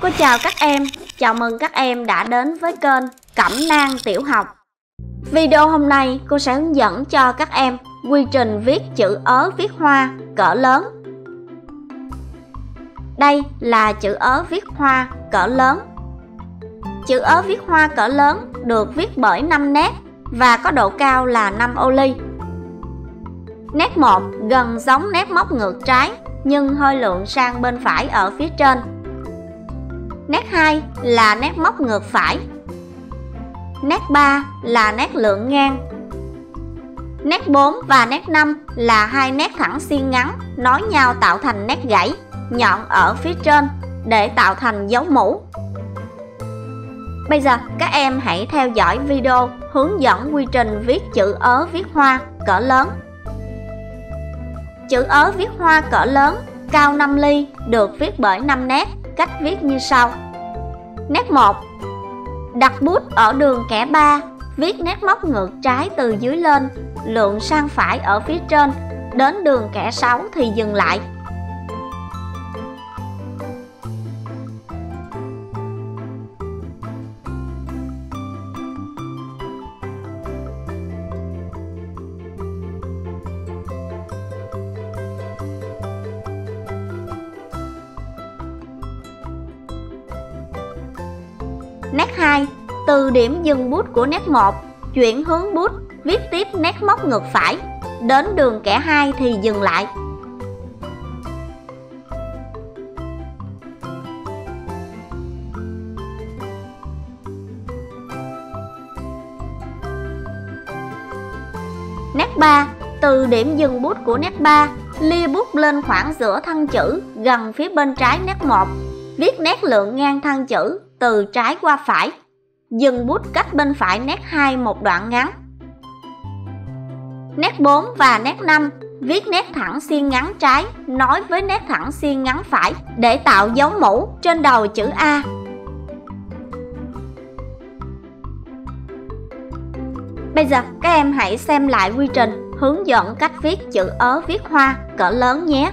Cô chào các em, chào mừng các em đã đến với kênh Cẩm nang tiểu học. Video hôm nay cô sẽ hướng dẫn cho các em quy trình viết chữ ớ viết hoa cỡ lớn. Đây là chữ ớ viết hoa cỡ lớn. Chữ ớ viết hoa cỡ lớn được viết bởi 5 nét và có độ cao là 5 ô ly. Nét 1 gần giống nét móc ngược trái nhưng hơi lượng sang bên phải ở phía trên. Nét 2 là nét móc ngược phải. Nét 3 là nét lượng ngang. Nét 4 và nét 5 là hai nét thẳng xiên ngắn nối nhau tạo thành nét gãy, nhọn ở phía trên để tạo thành dấu mũ. Bây giờ các em hãy theo dõi video hướng dẫn quy trình viết chữ ớ viết hoa cỡ lớn. Chữ ớ viết hoa cỡ lớn cao 5 ly được viết bởi 5 nét, cách viết như sau. Nét 1 Đặt bút ở đường kẻ 3, viết nét móc ngược trái từ dưới lên, lượng sang phải ở phía trên, đến đường kẻ 6 thì dừng lại. Nét 2 Từ điểm dừng bút của nét 1 Chuyển hướng bút, Viết tiếp nét móc ngược phải. Đến đường kẻ 2 thì dừng lại. Nét 3 Từ điểm dừng bút của nét 3 Lia bút lên khoảng giữa thân chữ, Gần phía bên trái nét 1 Viết nét lượng ngang thân chữ từ trái qua phải. Dừng bút cách bên phải nét 2 một đoạn ngắn. Nét 4 và nét 5 viết nét thẳng xiên ngắn trái nối với nét thẳng xiên ngắn phải để tạo dấu mũ trên đầu chữ A. Bây giờ, các em hãy xem lại quy trình hướng dẫn cách viết chữ ớ viết hoa, cỡ lớn nhé.